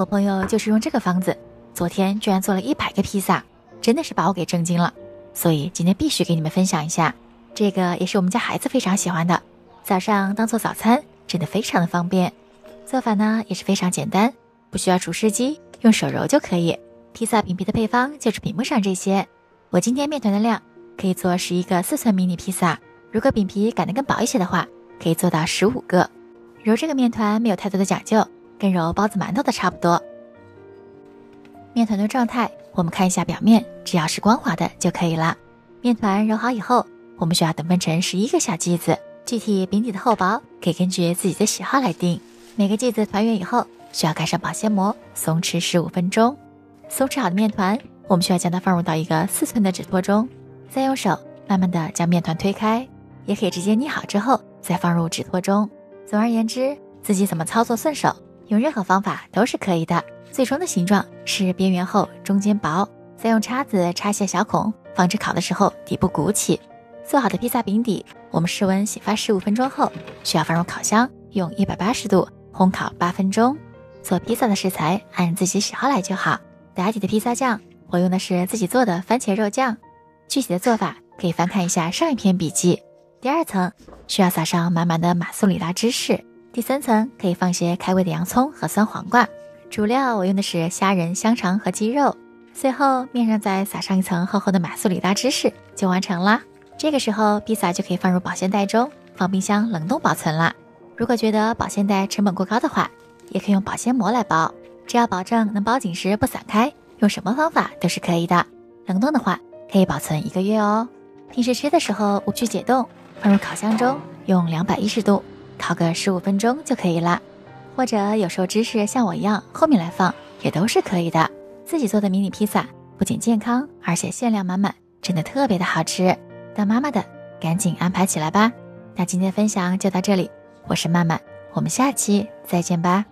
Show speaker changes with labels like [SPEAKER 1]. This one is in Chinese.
[SPEAKER 1] 我朋友就是用这个方子，昨天居然做了一百个披萨，真的是把我给震惊了。所以今天必须给你们分享一下，这个也是我们家孩子非常喜欢的，早上当做早餐，真的非常的方便。做法呢也是非常简单，不需要厨师机，用手揉就可以。披萨饼皮的配方就是屏幕上这些。我今天面团的量可以做十一个四寸迷你披萨，如果饼皮擀得更薄一些的话，可以做到十五个。揉这个面团没有太多的讲究。跟揉包子、馒头的差不多。面团的状态，我们看一下表面，只要是光滑的就可以了。面团揉好以后，我们需要等分成十一个小剂子。具体饼底的厚薄，可以根据自己的喜好来定。每个剂子团圆以后，需要盖上保鲜膜，松弛十五分钟。松弛好的面团，我们需要将它放入到一个四寸的纸托中，再用手慢慢的将面团推开，也可以直接捏好之后再放入纸托中。总而言之，自己怎么操作顺手。用任何方法都是可以的。最终的形状是边缘厚，中间薄。再用叉子插些小孔，防止烤的时候底部鼓起。做好的披萨饼底，我们室温醒发十五分钟后，需要放入烤箱，用一百八十度烘烤八分钟。做披萨的食材按自己喜好来就好。打底的披萨酱，我用的是自己做的番茄肉酱。具体的做法可以翻看一下上一篇笔记。第二层需要撒上满满的马苏里拉芝士。第三层可以放些开胃的洋葱和酸黄瓜，主料我用的是虾仁、香肠和鸡肉。最后面上再撒上一层厚厚的马苏里拉芝士，就完成啦。这个时候披萨就可以放入保鲜袋中，放冰箱冷冻保存啦。如果觉得保鲜袋成本过高的话，也可以用保鲜膜来包，只要保证能包紧实不散开，用什么方法都是可以的。冷冻的话可以保存一个月哦。平时吃的时候无需解冻，放入烤箱中，用两百一十度。烤个十五分钟就可以了，或者有时候芝士像我一样后面来放也都是可以的。自己做的迷你披萨不仅健康，而且馅料满满，真的特别的好吃。当妈妈的赶紧安排起来吧。那今天的分享就到这里，我是曼曼，我们下期再见吧。